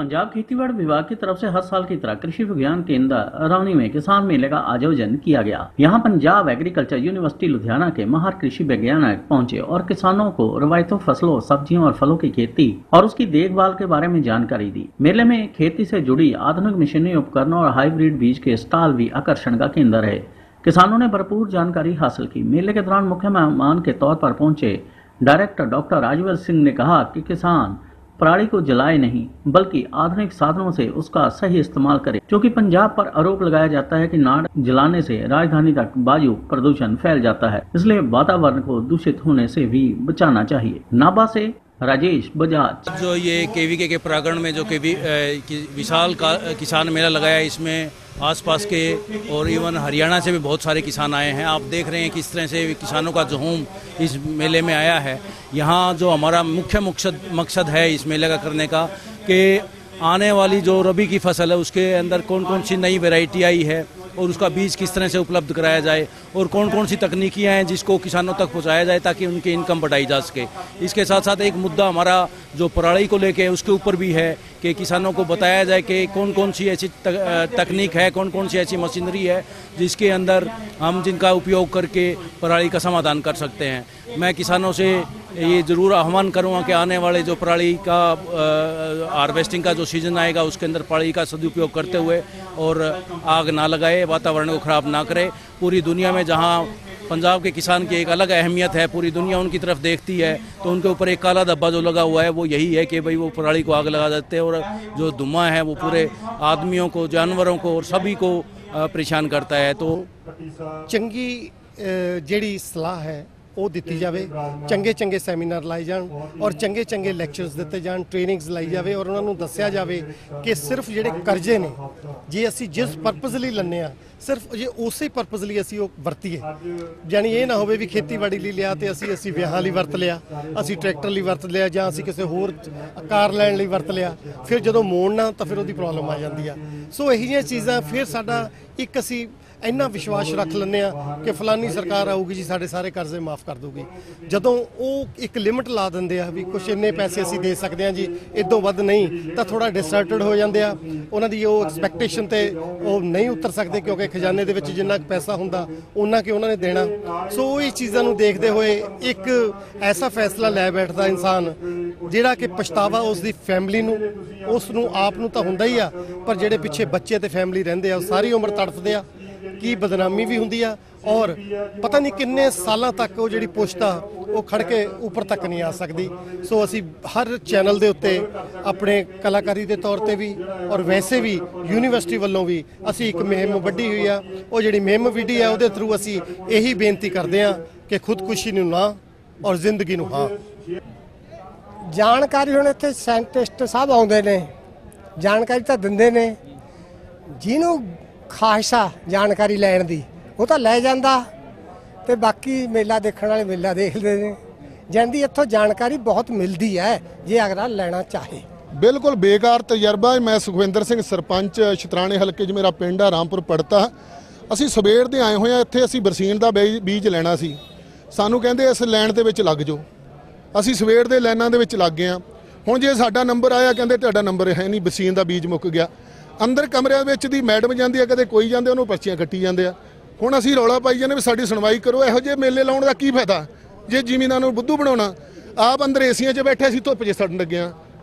पंजाब खेतीबाड़ी विभाग की तरफ़ से हर साल की तरह कृषि विज्ञान केंद्र रौनी में किसान मेले का आयोजन किया गया। यहाँ पंजाब एग्रीकल्चर यूनिवर्सिटी लुधियाना के महार कृषि वैज्ञानिक पहुँचे और किसानों को रवायतों, फ़सलों, सब्जियों और फलों की खेती और उसकी देखभाल के बारे में जानकारी दी। मेले में खेती से जुड़ी आधुनिक मशीनी उपकरणों और हाईब्रिड बीज के स्टॉल भी आकर्षण का केंद्र है किसानों ने भरपूर जानकारी हासिल की। मेले के दौरान मुख्य मेहमान के तौर पर पहुँचे डायरेक्टर डॉक्टर राजवर सिंह ने कहा कि किसान पराली को जलाए नहीं, बल्कि आधुनिक साधनों से उसका सही इस्तेमाल करें। क्योंकि पंजाब पर आरोप लगाया जाता है कि नाड़ जलाने से राजधानी तक वायु प्रदूषण फैल जाता है, इसलिए वातावरण को दूषित होने से भी बचाना चाहिए। नाबा से राजेश बजाज। जो ये केवीके के प्रांगण में जो केवी कि विशाल का किसान मेला लगाया इसमें आसपास के और इवन हरियाणा से भी बहुत सारे किसान आए हैं। आप देख रहे हैं किस तरह से किसानों का जहूम इस मेले में आया है। यहाँ जो हमारा मुख्य मकसद मकसद है इस मेले का करने का, कि आने वाली जो रबी की फ़सल है, उसके अंदर कौन कौन सी नई वैरायटी आई है और उसका बीज किस तरह से उपलब्ध कराया जाए और कौन कौन सी तकनीकियाँ हैं जिसको किसानों तक पहुँचाया जाए ताकि उनकी इनकम बढ़ाई जा सके। इसके साथ साथ एक मुद्दा हमारा जो पराली को लेके उसके ऊपर भी है कि किसानों को बताया जाए कि कौन कौन सी ऐसी तकनीक है कौन कौन सी ऐसी मशीनरी है जिसके अंदर हम जिनका उपयोग करके पराली का समाधान कर सकते हैं। मैं किसानों से ये ज़रूर आह्वान करूँगा कि आने वाले जो पराली का हार्वेस्टिंग का जो सीज़न आएगा उसके अंदर पराली का सदुपयोग करते हुए और आग ना लगाए वातावरण को ख़राब ना करे पूरी दुनिया में जहाँ पंजाब के किसान की एक अलग अहमियत है पूरी दुनिया उनकी तरफ देखती है तो उनके ऊपर एक काला धब्बा जो लगा हुआ है वो यही है कि भाई वो पराली को आग लगा देते हैं और जो धुआं है वो पूरे आदमियों को जानवरों को और सभी को अ, परेशान करता है तो ਚੰਗੀ ਅ, ਜਿਹੜੀ ਸਲਾਹ ਹੈ ਉਹ ਦਿੱਤੀ ਜਾਵੇ। ਚੰਗੇ ਚੰਗੇ ਸੈਮੀਨਾਰ ਲਾਏ ਜਾਣ ਔਰ ਚੰਗੇ ਚੰਗੇ ਲੈਕਚਰਸ ਦਿੱਤੇ ਜਾਣ ਟ੍ਰੇਨਿੰਗਸ ਲਾਈ ਜਾਵੇ ਔਰ ਉਹਨਾਂ ਨੂੰ ਦੱਸਿਆ ਜਾਵੇ ਕਿ ਸਿਰਫ ਜਿਹੜੇ ਕਰਜ਼ੇ ਨੇ ਜੇ ਅਸੀਂ ਜਿਸ ਪਰਪਸ ਲਈ ਲੰਨੇ ਆ ਸਿਰਫ ਜੇ ਉਸੇ ਪਰਪਸ ਲਈ ਅਸੀਂ ਉਹ ਵਰਤੀਏ। ਯਾਨੀ ਇਹ ਨਾ ਹੋਵੇ ਵੀ ਖੇਤੀਬਾੜੀ ਲਈ ਲਿਆ ਤੇ ਅਸੀਂ ਅਸੀਂ ਵਿਆਹਾਂ ਲਈ ਵਰਤ ਲਿਆ ਅਸੀਂ ਟਰੈਕਟਰ ਲਈ ਵਰਤ ਲਿਆ ਜਾਂ ਅਸੀਂ ਕਿਸੇ ਹੋਰ ਕਾਰ ਲੈਣ ਲਈ ਵਰਤ ਲਿਆ ਫਿਰ ਜਦੋਂ ਮੋੜਨਾ ਤਾਂ ਫਿਰ ਉਹਦੀ ਪ੍ਰੋਬਲਮ ਆ ਜਾਂਦੀ ਆ। ਸੋ ਇਹੀ ਜਿਹੀਆਂ ਚੀਜ਼ਾਂ ਫਿਰ ਸਾਡਾ ਇੱਕ ਅਸੀਂ ਇੰਨਾ ਵਿਸ਼ਵਾਸ ਰੱਖ ਲੈਂਦੇ ਆ ਕਿ ਫਲਾਨੀ ਸਰਕਾਰ ਆਊਗੀ ਜੀ, ਸਾਡੇ ਸਾਰੇ ਕਰਜ਼ੇ ਮਾਫ ਕਰ ਦਊਗੀ। ਜਦੋਂ ਉਹ ਇੱਕ ਲਿਮਟ ਲਾ ਦਿੰਦੇ ਆ ਵੀ ਕੁਝ ਇੰਨੇ ਪੈਸੇ ਅਸੀਂ ਦੇ ਸਕਦੇ ਆ ਜੀ ਇਦੋਂ ਵੱਧ ਨਹੀਂ, ਤਾਂ ਥੋੜਾ ਡਿਸਟਰਟਡ ਹੋ ਜਾਂਦੇ ਆ। ਉਹਨਾਂ ਦੀ ਉਹ ਐਕਸਪੈਕਟੇਸ਼ਨ ਤੇ ਉਹ ਨਹੀਂ ਉਤਰ ਸਕਦੇ ਕਿਉਂਕਿ ਖਜ਼ਾਨੇ ਦੇ ਵਿੱਚ ਜਿੰਨਾ ਕੁ ਪੈਸਾ ਹੁੰਦਾ ਉਹਨਾਂ ਕਿ ਉਹਨਾਂ ਨੇ ਦੇਣਾ। ਸੋ ਉਹ ਇਹ ਚੀਜ਼ਾਂ ਨੂੰ ਦੇਖਦੇ ਹੋਏ ਇੱਕ ਐਸਾ ਫੈਸਲਾ ਲੈ ਬੈਠਦਾ ਇਨਸਾਨ, ਜਿਹੜਾ ਕਿ ਪਛਤਾਵਾ ਉਸ ਦੀ ਫੈਮਿਲੀ ਨੂੰ, ਉਸ ਨੂੰ, ਆਪ ਨੂੰ ਤਾਂ ਹੁੰਦਾ ਹੀ ਆ, ਪਰ ਜਿਹੜੇ ਪਿੱਛੇ ਬੱਚੇ ਤੇ ਫੈਮਿਲੀ ਰਹਿੰਦੇ ਆ, ਉਹ ਸਾਰੀ ਉਮਰ ਤੜਫਦੇ ਆ। ਕੀ ਬਦਨਾਮੀ ਵੀ ਹੁੰਦੀ ਆ ਔਰ ਪਤਾ ਨਹੀਂ ਕਿੰਨੇ ਸਾਲਾਂ ਤੱਕ ਉਹ ਜਿਹੜੀ ਪੁਸ਼ਤ ਆ ਉਹ ਖੜ ਕੇ ਉੱਪਰ ਤੱਕ ਨਹੀਂ ਆ ਸਕਦੀ। ਸੋ ਅਸੀਂ ਹਰ ਚੈਨਲ ਦੇ ਉੱਤੇ ਆਪਣੇ ਕਲਾਕਾਰੀ ਦੇ ਤੌਰ ਤੇ ਵੀ ਔਰ ਵੈਸੇ ਵੀ ਯੂਨੀਵਰਸਿਟੀ ਵੱਲੋਂ ਵੀ ਅਸੀਂ ਇੱਕ ਮੁਹਿੰਮ ਵੱਡੀ ਹੋਈ ਆ। ਉਹ ਜਿਹੜੀ ਮੁਹਿੰਮ ਵਿੱਢੀ ਆ ਉਹਦੇ ਥਰੂ ਅਸੀਂ ਇਹੀ ਬੇਨਤੀ ਕਰਦੇ ਆ ਕਿ ਖੁਦਕੁਸ਼ੀ ਨੂੰ ਨਾ ਔਰ ਜ਼ਿੰਦਗੀ ਨੂੰ ਹਾਂ। ਜਾਣਕਾਰੀ ਹੁਣ ਇੱਥੇ ਸਾਇੰਟਿਸਟ ਸਭ ਆਉਂਦੇ ਨੇ। ਜਾਣਕਾਰੀ ਤਾਂ ਦਿੰਦੇ ਨੇ। ਜਿਹਨੂੰ ਖਾਹਿਸ਼ਾ ਜਾਣਕਾਰੀ ਲੈਣ ਦੀ। ਉਹ ਤਾਂ ਲੈ ਜਾਂਦਾ ਤੇ ਬਾਕੀ ਮੇਲਾ ਦੇਖਣ ਵਾਲੇ ਮੇਲਾ ਦੇਖਦੇ ਨੇ। ਜਾਂਦੀ ਇੱਥੋਂ ਜਾਣਕਾਰੀ ਬਹੁਤ ਮਿਲਦੀ ਹੈ, ਜੇ ਅਗਲਾ ਲੈਣਾ ਚਾਹੇ। ਬਿਲਕੁਲ ਬੇਕਾਰ ਤਜਰਬਾ ਮੈਂ ਸੁਖਵਿੰਦਰ ਸਿੰਘ, ਸਰਪੰਚ ਸ਼ਤਰਾਣੇ ਹਲਕੇ 'ਚ ਮੇਰਾ ਪਿੰਡ ਆ, ਰਾਮਪੁਰ ਪੜਤਾ। ਅਸੀਂ ਸਵੇਰ ਦੇ ਆਏ ਹੋਏ ਆ, ਇੱਥੇ ਅਸੀਂ ਬਰਸੀਨ ਦਾ ਬੀ- ਬੀਜ ਲੈਣਾ ਸੀ। ਸਾਨੂੰ ਕਹਿੰਦੇ ਇਸ ਲੈਣ ਦੇ ਵਿੱਚ ਲੱਗ ਜਾਓ। ਅਸੀਂ ਸਵੇਰ ਦੇ ਲਾਈਨਾਂ ਦੇ ਵਿੱਚ ਲੱਗ ਗਏ ਆ। ਹੁਣ ਜੇ ਸਾਡਾ ਨੰਬਰ ਆਇਆ, ਕਹਿੰਦੇ ਤੁਹਾਡਾ ਨੰਬਰ ਹੈ ਨਹੀਂ, ਬਰਸੀਨ ਦਾ ਬੀਜ ਮੁੱਕ ਗਿਆ। ਅੰਦਰ ਕਮਰਿਆਂ ਵਿੱਚ ਦੀ ਮੈਡਮ ਜਾਂਦੀ ਆ, ਕਦੇ ਕੋਈ ਜਾਂਦੇ ਉਹਨੂੰ ਪਰਚੀਆਂ ਕੱਟੀ ਜਾਂਦੇ ਆ। ਹੁਣ ਅਸੀਂ ਰੌਲਾ ਪਾਈ ਜਾਂਦੇ ਵੀ ਸਾਡੀ ਸੁਣਵਾਈ ਕਰੋ, ਇਹੋ ਜਿਹੇ ਮੇਲੇ ਲਾਉਣ ਦਾ ਕੀ ਫਾਇਦਾ? ਜੇ ਜ਼ਿਮੀਂਦਾਰਾਂ ਨੂੰ ਬੁੱਧੂ ਬਣਾਉਣਾ, ਆਪ ਅੰਦਰ ਏਸੀਆਂ 'ਚ ਬੈਠੇ ਅਸੀਂ ਧੁੱਪ 'ਚ ਸੜਨ ਲੱਗੇ ਆ।